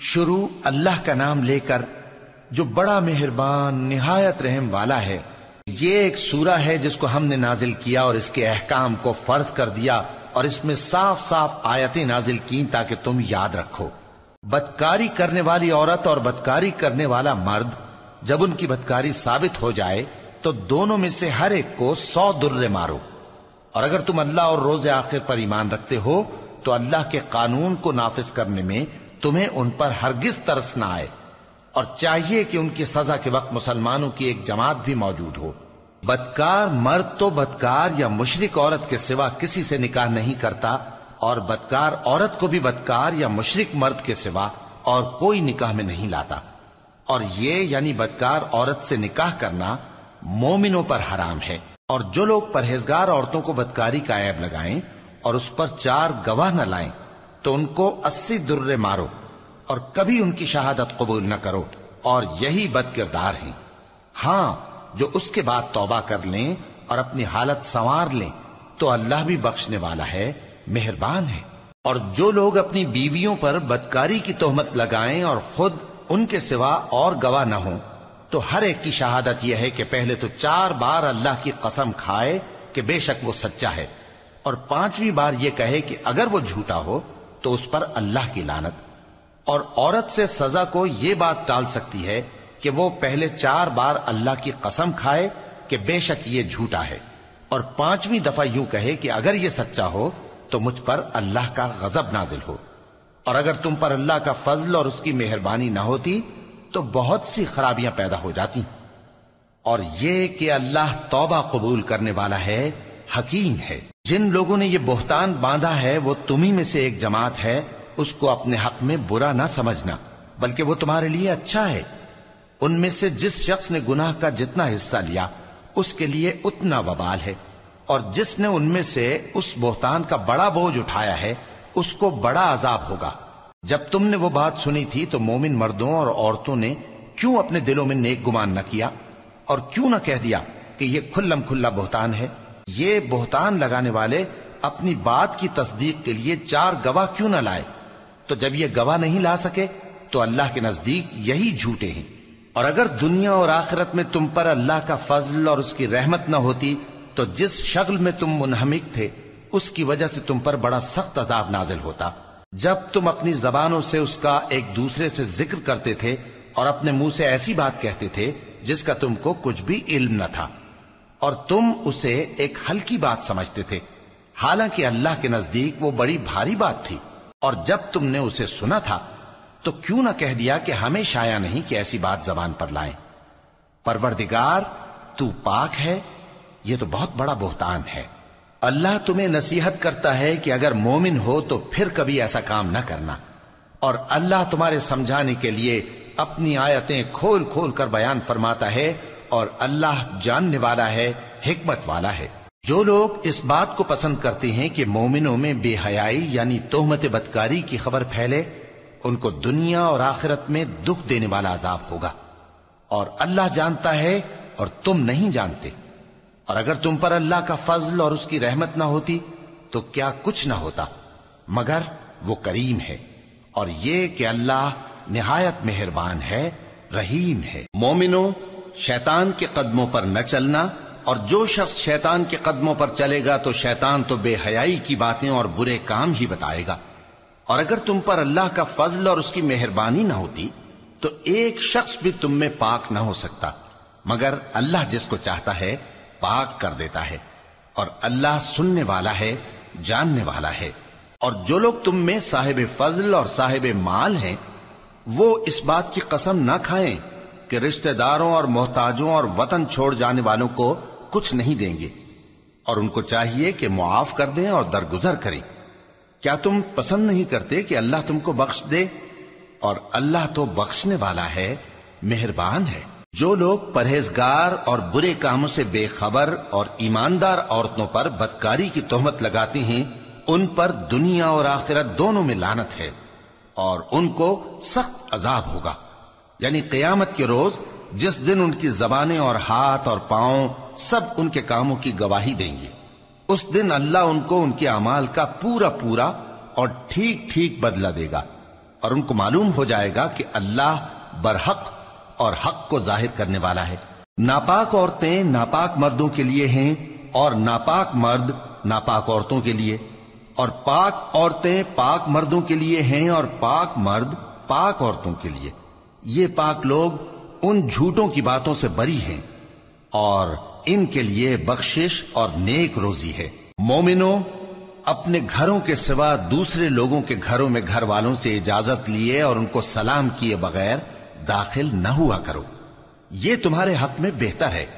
शुरू अल्लाह का नाम लेकर जो बड़ा मेहरबान, निहायत रहम वाला है। ये एक सूरा है जिसको हमने नाजिल किया और इसके अहकाम को फ़र्ज़ कर दिया और इसमें साफ़ साफ़ आयतें नाजिल की ताकि तुम याद रखो। बदकारी करने वाली औरत और बदकारी करने वाला मर्द, जब उनकी बदकारी साबित हो जाए तो दोनों में से हर एक को सौ दुर्रे मारो। और अगर तुम अल्लाह और रोज आखिर पर ईमान रखते हो तो अल्लाह के कानून को नाफिज करने में तुम्हें उन पर हरगिज तरस ना आए। और चाहिए कि उनकी सजा के वक्त मुसलमानों की एक जमात भी मौजूद हो। बदकार मर्द तो बदकार या मुशरिक औरत के सिवा किसी से निकाह नहीं करता, और बदकार औरत को भी बदकार या मुशरिक मर्द के सिवा और कोई निकाह में नहीं लाता। और ये यानी बदकार औरत से निकाह करना मोमिनों पर हराम है। और जो लोग परहेजगार औरतों को बदकारी का ऐब लगाएँ और उस पर चार गवाह न लाएँ तो उनको अस्सी दुर्रे मारो और कभी उनकी शहादत कबूल न करो और यही बद किरदार है। हाँ, जो उसके बाद तौबा कर लें और अपनी हालत संवार लें तो अल्लाह भी बख्शने वाला है, मेहरबान है। और जो लोग अपनी बीवियों पर बदकारी की तोहमत लगाएँ और खुद उनके सिवा और गवाह न हो तो हर एक की शहादत यह है कि पहले तो चार बार अल्लाह की कसम खाए कि बेशक वो सच्चा है। और पांचवी बार यह कहे कि अगर वो झूठा हो तो उस पर अल्लाह की लानत। और औरत से सजा को यह बात टाल सकती है कि वो पहले चार बार अल्लाह की कसम खाए कि बेशक ये झूठा है। और पांचवी दफ़ा यूँ कहे कि अगर ये सच्चा हो तो मुझ पर अल्लाह का गजब नाजिल हो। और अगर तुम पर अल्लाह का फजल और उसकी मेहरबानी ना होती तो बहुत सी खराबियाँ पैदा हो जाती। और ये कि अल्लाह तौबा कबूल करने वाला है हकीम है। जिन लोगों ने ये बोहतान बांधा है, वो तुम्ही में से एक जमात है। उसको अपने हक में बुरा ना समझना, बल्कि वो तुम्हारे लिए अच्छा है। उनमें से जिस शख्स ने गुनाह का जितना हिस्सा लिया, उसके लिए उतना वबाल है। और जिसने उनमें से उस बोहतान का बड़ा बोझ उठाया है, उसको बड़ा अजाब होगा। जब तुमने वो बात सुनी थी तो मोमिन मर्दों और औरतों ने क्यों अपने दिलों में नेक गुमान न किया? और क्यों न कह दिया कि ये खुल्लम खुल्ला बोहतान है? ये बोहतान लगाने वाले अपनी बात की तस्दीक के लिए चार गवाह क्यों ना लाए? तो जब ये गवाह नहीं ला सके तो अल्लाह के नज़दीक यही झूठे हैं। और अगर दुनिया और आखिरत में तुम पर अल्लाह का फजल और उसकी रहमत न होती तो जिस शक्ल में तुम मुनहमिक थे, उसकी वजह से तुम पर बड़ा सख्त अजाब नाजिल होता। जब तुम अपनी जबानों से उसका एक दूसरे से ज़िक्र करते थे और अपने मुँह से ऐसी बात कहते थे, जिसका तुमको कुछ भी इल्म न था। और तुम उसे एक हल्की बात समझते थे। हालाँकि अल्लाह के नज़दीक वो बड़ी भारी बात थी। और जब तुमने उसे सुना था तो क्यों ना कह दिया कि हमें शाया नहीं कि ऐसी बात जबान पर लाएँ? परवरदिगार, तू पाक है, ये तो बहुत बड़ा बोहतान है। अल्लाह तुम्हें नसीहत करता है कि अगर मोमिन हो तो फिर कभी ऐसा काम न करना। और अल्लाह तुम्हारे समझाने के लिए अपनी आयतें खोल खोल कर बयान फरमाता है और अल्लाह जानने वाला है, हिकमत वाला है। जो लोग इस बात को पसंद करते हैं कि मोमिनों में बेहयाई यानी तोहमत बदकारी की खबर फैले, उनको दुनिया और आखिरत में दुख देने वाला अजाब होगा। और अल्लाह जानता है और तुम नहीं जानते। और अगर तुम पर अल्लाह का फजल और उसकी रहमत ना होती तो क्या कुछ ना होता। मगर वो करीम है। और ये कि अल्लाह निहायत मेहरबान है, रहीम है। मोमिनो शैतान के कदमों पर न चलना, और जो शख्स शैतान के कदमों पर चलेगा तो शैतान तो बेहयाई की बातें और बुरे काम ही बताएगा। और अगर तुम पर अल्लाह का फजल और उसकी मेहरबानी ना होती तो एक शख्स भी तुम में पाक ना हो सकता। मगर अल्लाह जिसको चाहता है, पाक कर देता है। और अल्लाह सुनने वाला है, जानने वाला है। और जो लोग तुम में साहिब फजल और साहिब माल हैं, वो इस बात की कसम ना खाएँ कि रिश्तेदारों और मोहताजों और वतन छोड़ जाने वालों को कुछ नहीं देंगे, और उनको चाहिए कि मुआफ कर दें और दरगुजर करें। क्या तुम पसंद नहीं करते कि अल्लाह तुमको बख्श दे? और अल्लाह तो बख्शने वाला है, मेहरबान है। जो लोग परहेजगार और बुरे कामों से बेखबर और ईमानदार औरतों पर बदकारी की तोहमत लगाती हैं, उन पर दुनिया और आखिरत दोनों में लानत है, और उनको सख्त अजाब होगा। यानी कयामत के रोज जिस दिन उनकी जबानें और हाथ और पाँव सब उनके कामों की गवाही देंगे, उस दिन अल्लाह उनको उनके अमाल का पूरा पूरा और ठीक ठीक बदला देगा और उनको मालूम हो जाएगा कि अल्लाह बरहक और हक को ज़ाहिर करने वाला है। नापाक औरतें नापाक मर्दों के लिए हैं और नापाक मर्द नापाक औरतों के लिए और पाक औरतें पाक मर्दों के लिए हैं और पाक मर्द पाक औरतों के लिए। ये पाक लोग उन झूठों की बातों से बरी हैं और इनके लिए बख्शिश और नेक रोजी है। मोमिनो, अपने घरों के सिवा दूसरे लोगों के घरों में घर वालों से इजाज़त लिए और उनको सलाम किए बगैर दाखिल न हुआ करो। ये तुम्हारे हक में बेहतर है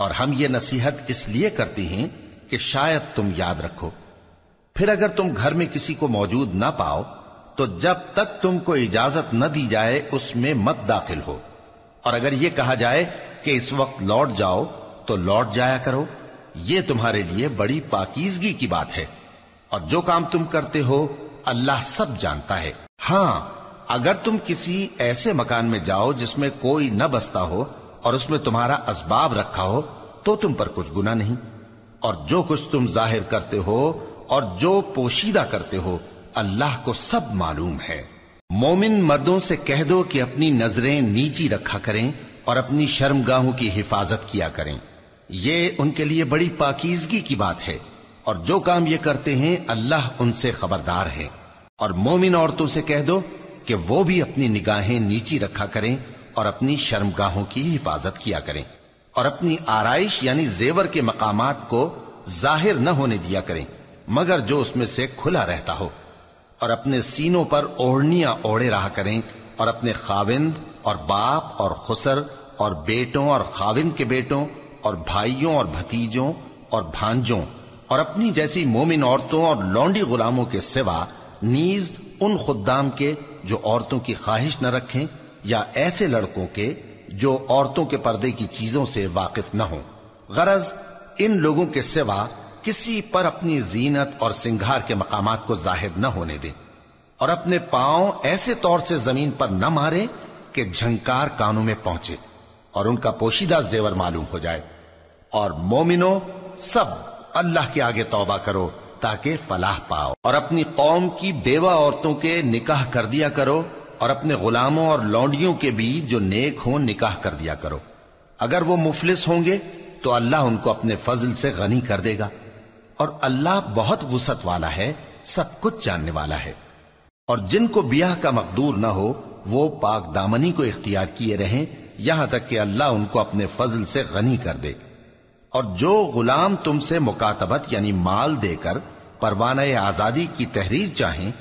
और हम ये नसीहत इसलिए करती हैं कि शायद तुम याद रखो। फिर अगर तुम घर में किसी को मौजूद ना पाओ तो जब तक तुमको इजाज़त न दी जाए, उसमें मत दाखिल हो। और अगर यह कहा जाए कि इस वक्त लौट जाओ तो लौट जाया करो। ये तुम्हारे लिए बड़ी पाकिजगी की बात है। और जो काम तुम करते हो, अल्लाह सब जानता है। हाँ, अगर तुम किसी ऐसे मकान में जाओ, जिसमें कोई न बसता हो, और उसमें तुम्हारा असबाब रखा हो तो तुम पर कुछ गुना नहीं। और जो कुछ तुम ज़ाहिर करते हो, और जो पोशीदा करते हो अल्लाह को सब मालूम है। मोमिन मर्दों से कह दो कि अपनी नज़रें नीची रखा करें और अपनी शर्मगाहों की हिफाजत किया करें। ये उनके लिए बड़ी पाकिजगी की बात है और जो काम ये करते हैं, अल्लाह उनसे खबरदार है। और मोमिन औरतों से कह दो कि वो भी अपनी निगाहें नीची रखा करें और अपनी शर्मगाहों की हिफाजत किया करें। और अपनी आरइश यानी जेवर के मकामात को ज़ाहिर न होने दिया करें, मगर जो उसमें से खुला रहता हो। और अपने सीनों पर ओढ़नियाँ ओढ़े रहा करें और अपने खाविंद और बाप और खुसर और बेटों और खाविंद के बेटों और भाइयों और भतीजों और भांजों और अपनी जैसी मोमिन औरतों और लौंडी गुलामों के सिवा नीज उन खुदाम के जो औरतों की ख्वाहिश न रखें या ऐसे लड़कों के जो औरतों के पर्दे की चीज़ों से वाकिफ न हो। गरज इन लोगों के सिवा किसी पर अपनी जीनत और सिंगार के मकाम को ज़ाहिर न होने दें और अपने पाँव ऐसे तौर से ज़मीन पर न मारे कि झंकार कानों में पहुँचे और उनका पोशीदा जेवर मालूम हो जाए। और मोमिनो, सब अल्लाह के आगे तौबा करो ताकि फलाह पाओ। और अपनी कौम की बेवा औरतों के निकाह कर दिया करो और अपने गुलामों और लौंडियों के भी जो नेक हो निकाह कर दिया करो। अगर वो मुफलिस होंगे तो अल्लाह उनको अपने फजल से गनी कर देगा। और अल्लाह बहुत वसत वाला है, सब कुछ जानने वाला है। और जिनको ब्याह का मकदूर न हो, वो पाक दामनी को इख्तियार किए रहें, यहाँ तक कि अल्लाह उनको अपने फजल से गनी कर दे। और जो गुलाम तुमसे मुकातबत यानी माल देकर परवाना आज़ादी की तहरीर चाहें,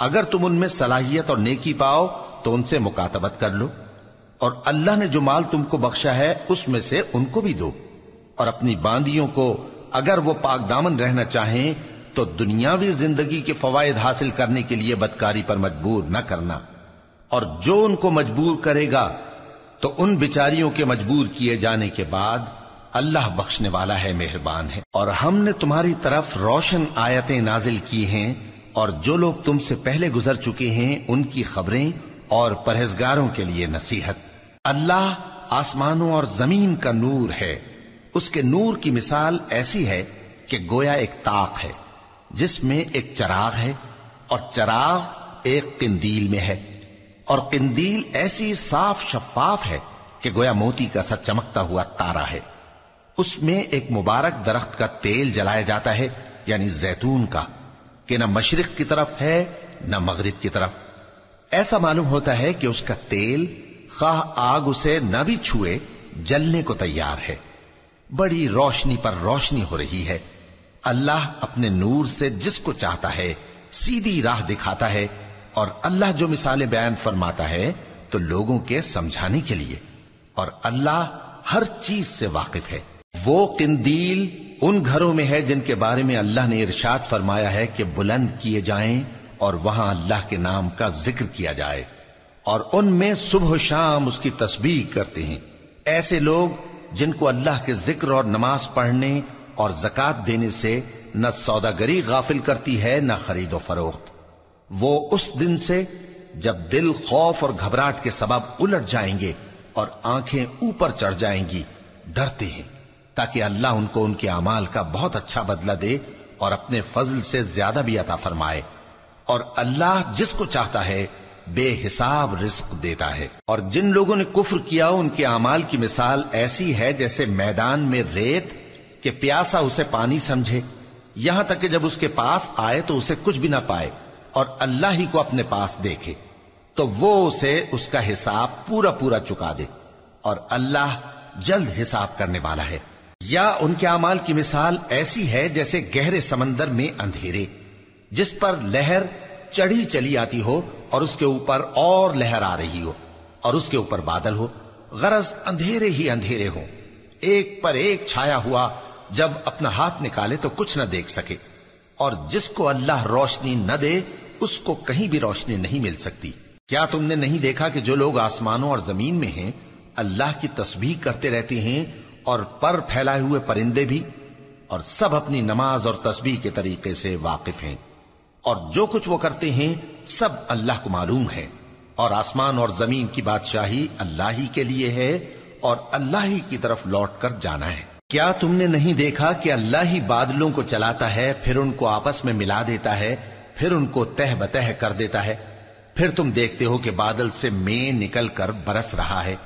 अगर तुम उनमें सलाहियत और नेकी पाओ तो उनसे मुकातबत कर लो। और अल्लाह ने जो माल तुमको बख्शा है, उसमें से उनको भी दो। और अपनी बांदियों को अगर वो पाक दामन रहना चाहें तो दुनियावी ज़िंदगी के फवायद हासिल करने के लिए बदकारी पर मजबूर न करना। और जो उनको मजबूर करेगा तो उन बिचारियों के मजबूर किए जाने के बाद, अल्लाह बख्शने वाला है, मेहरबान है। और हमने तुम्हारी तरफ़ रोशन आयतें नाजिल की हैं, और जो लोग तुमसे पहले गुजर चुके हैं, उनकी खबरें और परहेजगारों के लिए नसीहत। अल्लाह आसमानों और ज़मीन का नूर है। उसके नूर की मिसाल ऐसी है कि गोया एक ताक है, जिसमें एक चराग है और चराग एक किंदील में है। और किंदील ऐसी साफ़ शफाफ है कि गोया मोती का सा चमकता हुआ तारा है। उसमें एक मुबारक दरख्त का तेल जलाया जाता है, यानी जैतून का, कि न मशरक की तरफ़ है, न मगरब की तरफ़। ऐसा मालूम होता है कि उसका तेल खाह आग उसे न भी छुए, जलने को तैयार है। बड़ी रोशनी पर रोशनी हो रही है। अल्लाह अपने नूर से जिसको चाहता है, सीधी राह दिखाता है और अल्लाह जो मिसालें बयान फरमाता है तो लोगों के समझाने के लिए। और अल्लाह हर चीज़ से वाकिफ है। वो किंदील उन घरों में है जिनके बारे में अल्लाह ने इरशाद फरमाया है कि बुलंद किए जाएँ और वहाँ अल्लाह के नाम का ज़िक्र किया जाए। और उनमें सुबह शाम उसकी तस्बीह करते हैं। ऐसे लोग जिनको अल्लाह के ज़िक्र और नमाज़ पढ़ने और जक़ात देने से न सौदागरी गाफिल करती है, न खरीदो फरोख्त। वो उस दिन से जब दिल खौफ और घबराहट के सबब उलट जाएँगे और आँखें ऊपर चढ़ जाएँगी, डरते हैं, ताकि अल्लाह उनको उनके अमाल का बहुत अच्छा बदला दे और अपने फजल से ज़्यादा भी अता फरमाए। और अल्लाह जिसको चाहता है बेहिसाब रिस्क देता है। और जिन लोगों ने कुफ्र किया, उनके अमाल की मिसाल ऐसी है जैसे मैदान में रेत के प्यासा उसे पानी समझे। यहाँ तक कि जब उसके पास आए तो उसे कुछ भी ना पाए और अल्लाह ही को अपने पास देखे तो वो उसे उसका हिसाब पूरा पूरा चुका दे और अल्लाह जल्द हिसाब करने वाला है। या उनके अमाल की मिसाल ऐसी है जैसे गहरे समंदर में अंधेरे, जिस पर लहर चढ़ी चली आती हो और उसके ऊपर और लहर आ रही हो और उसके ऊपर बादल हो, गरज अंधेरे ही अंधेरे हो। एक पर एक छाया हुआ, जब अपना हाथ निकाले तो कुछ न देख सके। और जिसको अल्लाह रोशनी न दे, उसको कहीं भी रोशनी नहीं मिल सकती। क्या तुमने नहीं देखा कि जो लोग आसमानों और ज़मीन में हैं, अल्लाह की तस्वीर करते रहते हैं और पर फैलाए हुए परिंदे भी, और सब अपनी नमाज़ और तस्बीह के तरीके से वाकिफ हैं? और जो कुछ वो करते हैं, सब अल्लाह को मालूम है। और आसमान और ज़मीन की बादशाही अल्लाह ही के लिए है और अल्लाह ही की तरफ़ लौट कर जाना है। क्या तुमने नहीं देखा कि अल्लाह ही बादलों को चलाता है, फिर उनको आपस में मिला देता है, फिर उनको तह बतह कर देता है? फिर तुम देखते हो कि बादल से में निकल कर बरस रहा है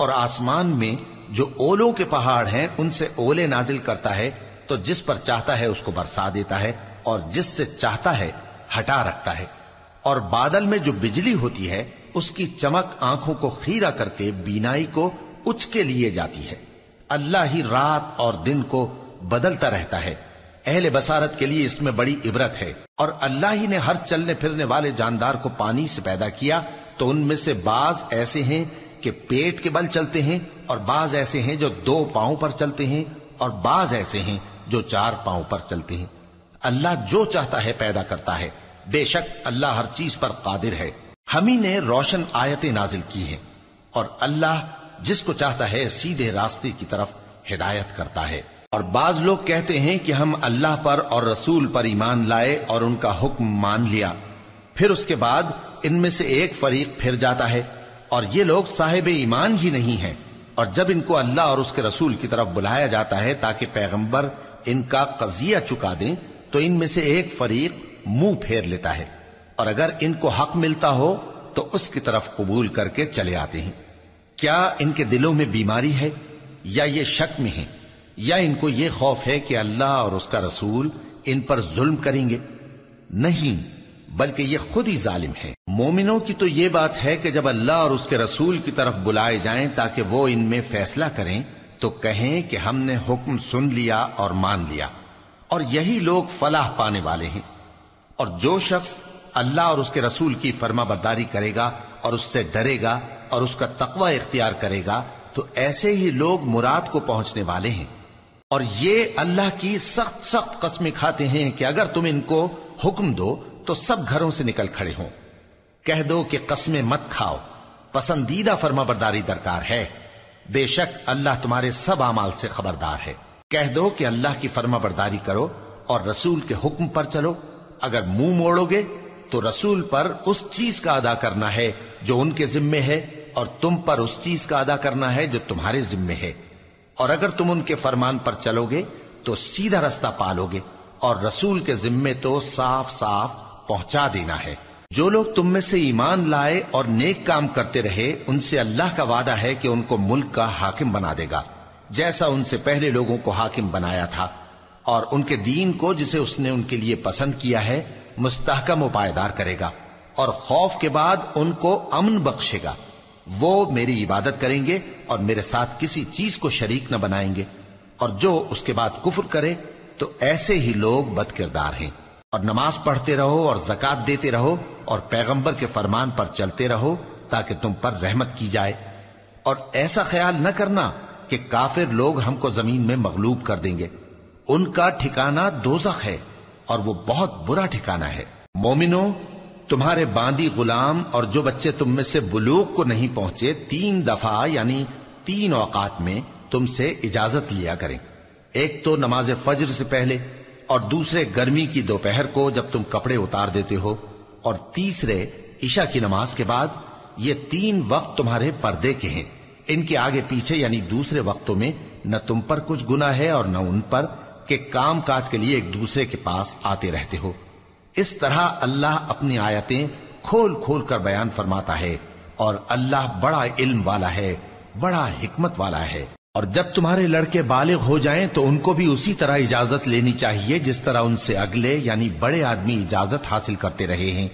और आसमान में जो ओलों के पहाड़ हैं, उनसे ओले नाजिल करता है तो जिस पर चाहता है उसको बरसा देता है। और जिससे चाहता है, हटा रखता है। और बादल में जो बिजली होती है, उसकी चमक आँखों को खीरा करके बीनाई को उचके लिए जाती है। अल्लाह ही रात और दिन को बदलता रहता है। अहले बसारत के लिए इसमें बड़ी इबरत है। और अल्लाह ही ने हर चलने फिरने वाले जानदार को पानी से पैदा किया तो उनमें से बाज ऐसे हैं कि पेट के बल चलते हैं और बाज ऐसे हैं जो दो पाँव पर चलते हैं और बाज ऐसे हैं जो चार पाँव पर चलते हैं। अल्लाह जो चाहता है पैदा करता है। बेशक अल्लाह हर चीज़ पर कादिर है। हम ही ने रोशन आयतें नाजिल की हैं और अल्लाह जिसको चाहता है सीधे रास्ते की तरफ़ हिदायत करता है। और बाज लोग कहते हैं कि हम अल्लाह पर और रसूल पर ईमान लाए और उनका हुक्म मान लिया। फिर उसके बाद इनमें से एक फरीक फिर जाता है और ये लोग साहिब ईमान ही नहीं है। और जब इनको अल्लाह और उसके रसूल की तरफ़ बुलाया जाता है ताकि पैगंबर इनका कजिया चुका दें तो इनमें से एक फरीक मुँह फेर लेता है। और अगर इनको हक मिलता हो तो उसकी तरफ़ कबूल करके चले आते हैं। क्या इनके दिलों में बीमारी है? या ये शक में है? या इनको ये खौफ है कि अल्लाह और उसका रसूल इन पर जुल्म करेंगे? नहीं, बल्कि ये खुद ही जालिम है। मोमिनों की तो ये बात है कि जब अल्लाह और उसके रसूल की तरफ़ बुलाए जाएँ ताकि वो इनमें फैसला करें तो कहें कि हमने हुक्म सुन लिया और मान लिया। और यही लोग फलाह पाने वाले हैं। और जो शख्स अल्लाह और उसके रसूल की फर्मा बरदारी करेगा और उससे डरेगा और उसका तकवा इख्तियार करेगा तो ऐसे ही लोग मुराद को पहुँचने वाले हैं। और ये अल्लाह की सख्त सख्त कस्में खाते हैं कि अगर तुम इनको हुक्म दो तो सब घरों से निकल खड़े हों। कह दो कि कस्में मत खाओ, पसंदीदा फर्मा बरदारी दरकार है। बेशक अल्लाह तुम्हारे सब अमाल से खबरदार है। कह दो कि अल्लाह की फर्मा बरदारी करो और रसूल के हुक्म पर चलो। अगर मुँह मोड़ोगे तो रसूल पर उस चीज़ का अदा करना है जो उनके जिम्मे है और तुम पर उस चीज़ का अदा करना है जो तुम्हारे जिम्मे है। और अगर तुम उनके फरमान पर चलोगे तो सीधा रास्ता पालोगे और रसूल के जिम्मे तो साफ़ साफ़ पहुँचा देना है। जो लोग तुम में से ईमान लाए और नेक काम करते रहे, उनसे अल्लाह का वादा है कि उनको मुल्क का हाकिम बना देगा। जैसा उनसे पहले लोगों को हाकिम बनाया था और उनके दीन को जिसे उसने उनके लिए पसंद किया है, मुस्तहकम उपायदार करेगा और खौफ के बाद उनको अमन बख्शेगा। वो मेरी इबादत करेंगे और मेरे साथ किसी चीज़ को शरीक न बनाएँगे और जो उसके बाद कुफर करे तो ऐसे ही लोग बद किरदार हैं। और नमाज़ पढ़ते रहो और जक़ात देते रहो और पैगंबर के फरमान पर चलते रहो ताकि तुम पर रहमत की जाए। और ऐसा ख्याल न करना कि काफिर लोग हमको ज़मीन में मगलूब कर देंगे। उनका ठिकाना दोजख है और वो बहुत बुरा ठिकाना है। मोमिनो, तुम्हारे बांदी गुलाम और जो बच्चे तुम में से बुलूक को नहीं पहुँचे, तीन दफ़ा यानी तीन औकात में तुमसे इजाज़त लिया करें। एक तो नमाज़ फजर से पहले और दूसरे गर्मी की दोपहर को जब तुम कपड़े उतार देते हो और तीसरे ईशा की नमाज़ के बाद ये तीन वक्त तुम्हारे पर्दे के हैं। इनके आगे पीछे यानी दूसरे वक्तों में न तुम पर कुछ गुना है और न उन पर के काम काज के लिए एक दूसरे के पास आते रहते हो। इस तरह अल्लाह अपनी आयतें खोल खोल कर बयान फरमाता है और अल्लाह बड़ा इल्म वाला है, बड़ा हिकमत वाला है। और जब तुम्हारे लड़के बालिग हो जाएँ तो उनको भी उसी तरह इजाज़त लेनी चाहिए जिस तरह उनसे अगले यानी बड़े आदमी इजाज़त हासिल करते रहे हैं।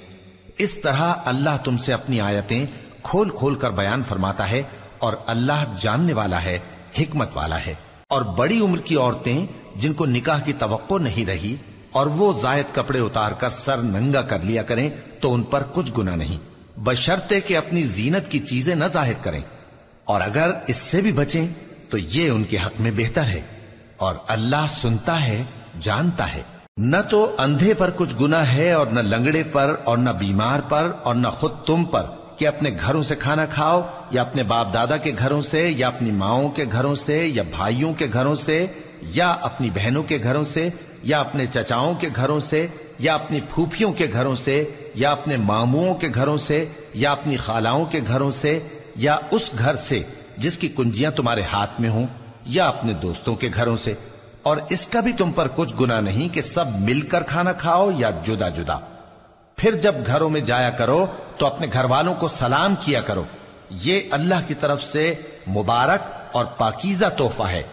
इस तरह अल्लाह तुमसे अपनी आयतें खोल खोल कर बयान फरमाता है और अल्लाह जानने वाला है, हिकमत वाला है। और बड़ी उम्र की औरतें, जिनको निकाह की तो नहीं रही, और वो जायद कपड़े उतारकर सर नंगा कर लिया करें तो उन पर कुछ गुना नहीं। बशर्ते कि अपनी जीनत की चीज़ें न ज़ाहिर करें। और अगर इससे भी बचें तो ये उनके हक में बेहतर है। और अल्लाह सुनता है, जानता है। न तो अंधे पर कुछ गुना है, और न लंगड़े पर, और न बीमार पर, और न खुद तुम पर। कि अपने घरों से खाना खाओ, या अपने बाप दादा के घरों से, या अपनी माओ के घरों से, या भाइयों के घरों से, या अपनी बहनों के घरों से, या अपने चचाओं के घरों से, या अपनी फूफियों के घरों से, या अपने मामुओं के घरों से, या अपनी खालाओं के घरों से, या उस घर से जिसकी कुंजियाँ तुम्हारे हाथ में हों, या अपने दोस्तों के घरों से। और इसका भी तुम पर कुछ गुना नहीं कि सब मिलकर खाना खाओ या जुदा जुदा फिर जब घरों में जाया करो तो अपने घर वालों को सलाम किया करो। ये अल्लाह की तरफ़ से मुबारक और पाकिजा तोहफा है।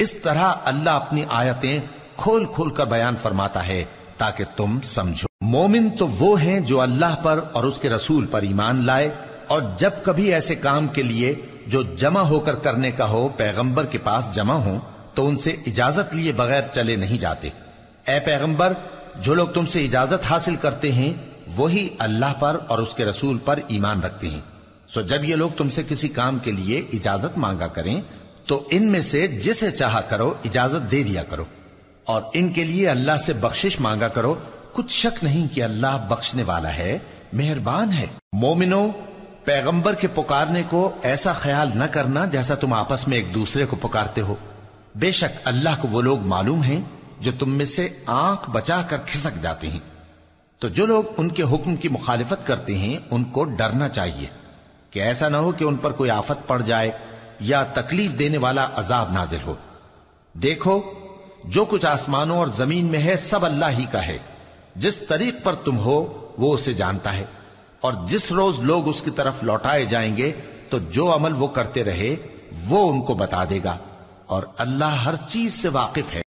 इस तरह अल्लाह अपनी आयतें खोल खोल कर बयान फरमाता है, ताकि तुम समझो। मोमिन तो वो हैं जो अल्लाह पर और उसके रसूल पर ईमान लाए, और जब कभी ऐसे काम के लिए जो जमा होकर करने का हो, पैगंबर के पास जमा हो तो उनसे इजाज़त लिए बगैर चले नहीं जाते। ए पैगंबर जो लोग तुमसे इजाज़त हासिल करते हैं, वही अल्लाह पर और उसके रसूल पर ईमान रखते हैं। सो जब ये लोग तुमसे किसी काम के लिए इजाज़त मांगा करें तो इनमें से जिसे चाह करो, इजाज़त दे दिया करो। और इनके लिए अल्लाह से बख्शिश मांगा करो, कुछ शक नहीं कि अल्लाह बख्शने वाला है, मेहरबान है। मोमिनो, पैगंबर के पुकारने को ऐसा ख्याल न करना जैसा तुम आपस में एक दूसरे को पुकारते हो। बेशक अल्लाह को वो लोग मालूम हैं जो तुम में से आँख बचाकर खिसक जाते हैं। तो जो लोग उनके हुक्म की मुखालिफत करते हैं, उनको डरना चाहिए कि ऐसा ना हो कि उन पर कोई आफत पड़ जाए या तकलीफ़ देने वाला अजाब नाजिल हो। देखो, जो कुछ आसमानों और ज़मीन में है, सब अल्लाह ही का है। जिस तरीक पर तुम हो, वो उसे जानता है। और जिस रोज लोग उसकी तरफ़ लौटाए जाएँगे तो जो अमल वो करते रहे, वो उनको बता देगा। और अल्लाह हर चीज़ से वाकिफ है।